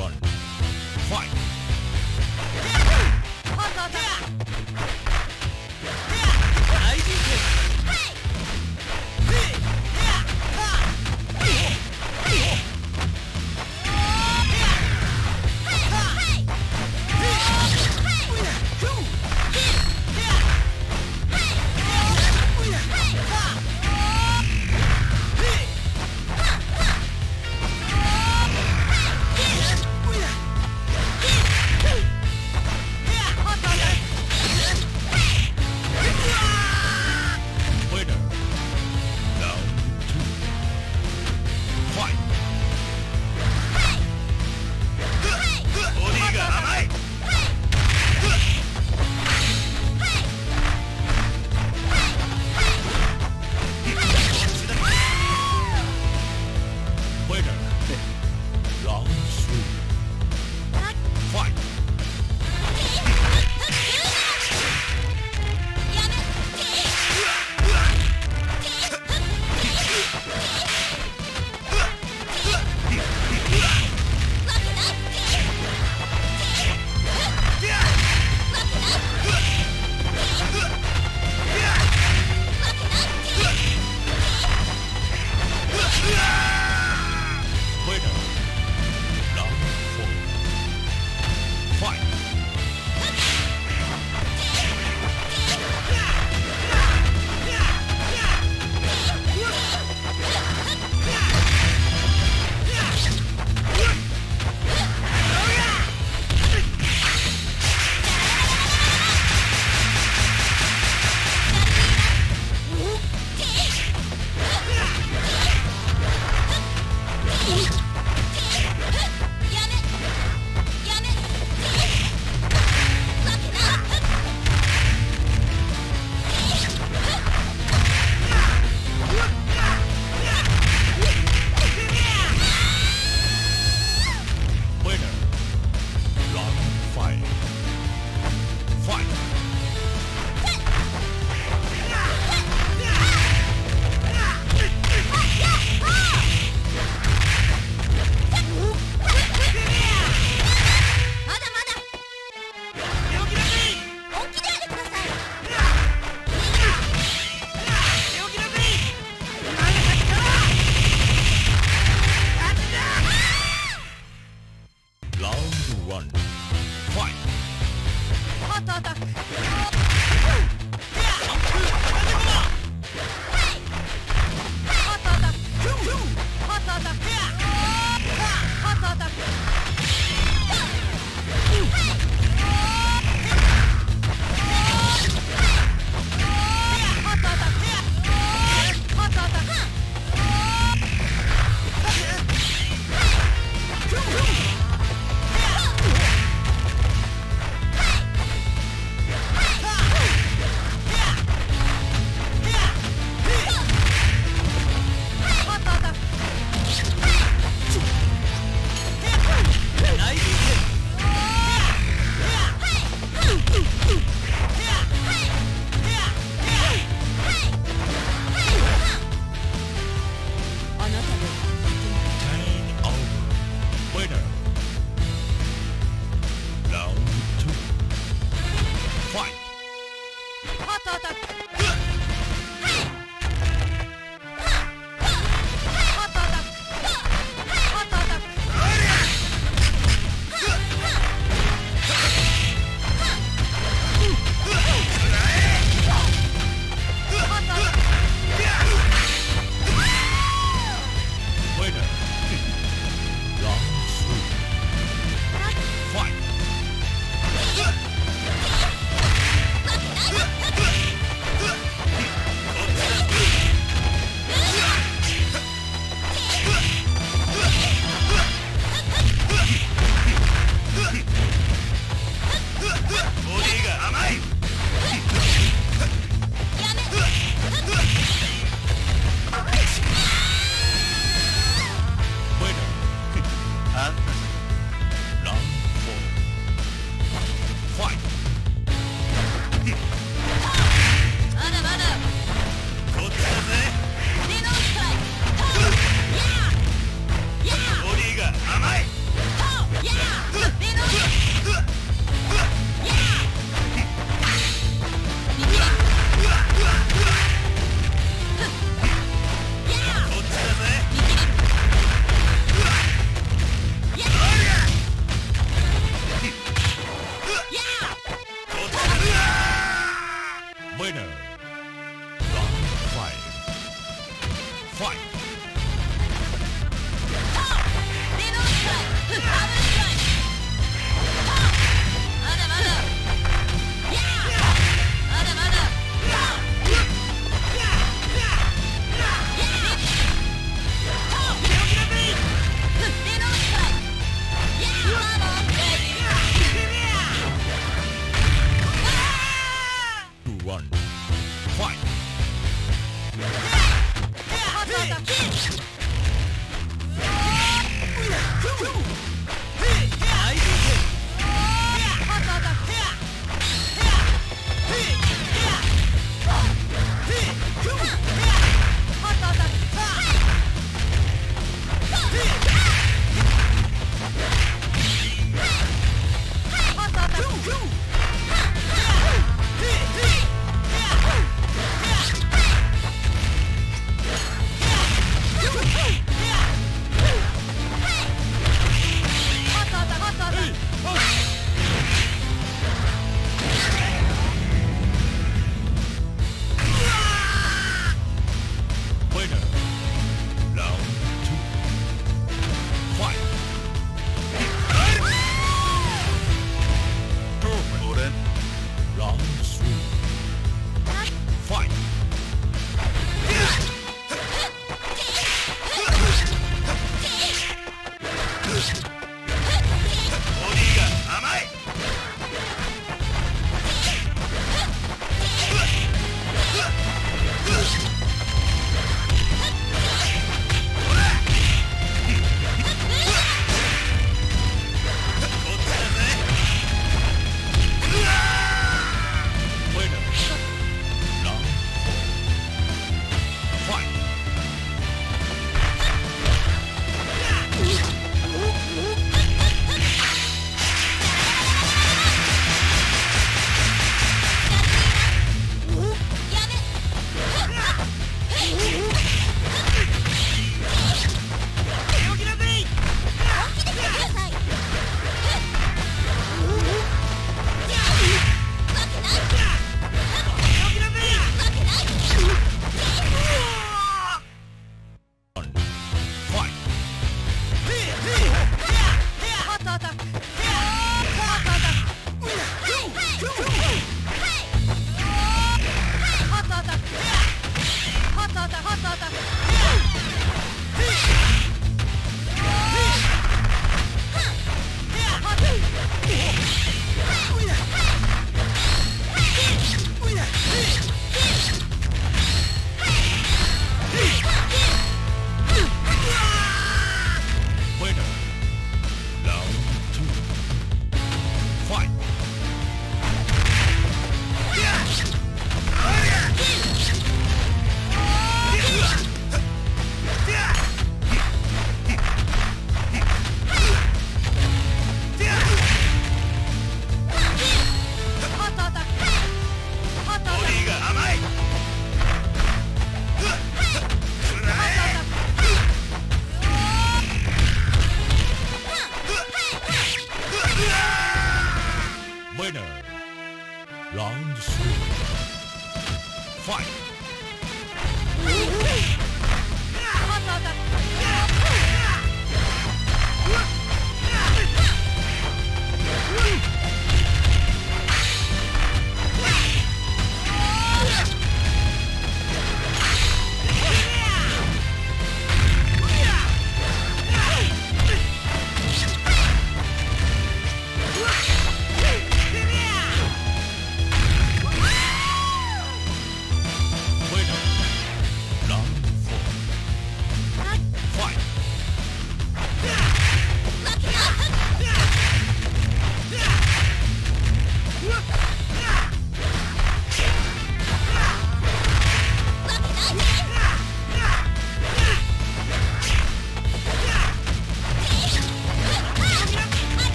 one.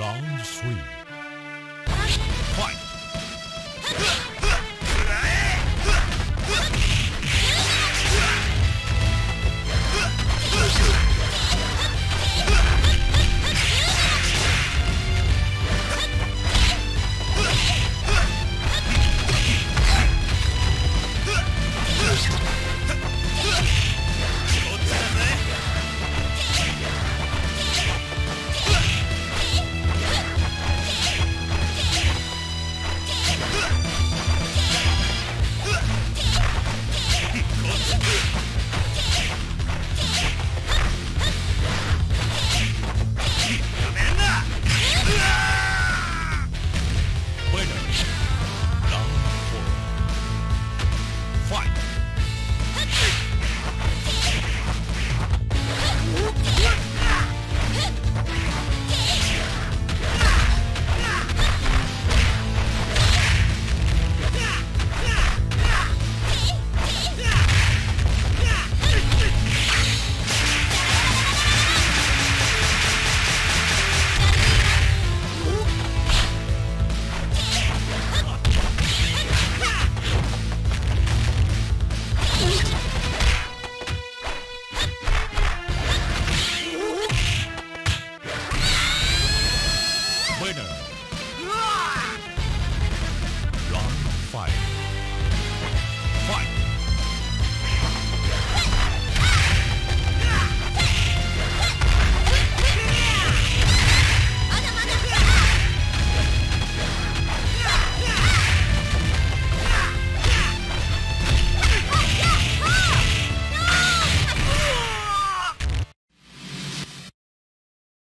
Round three.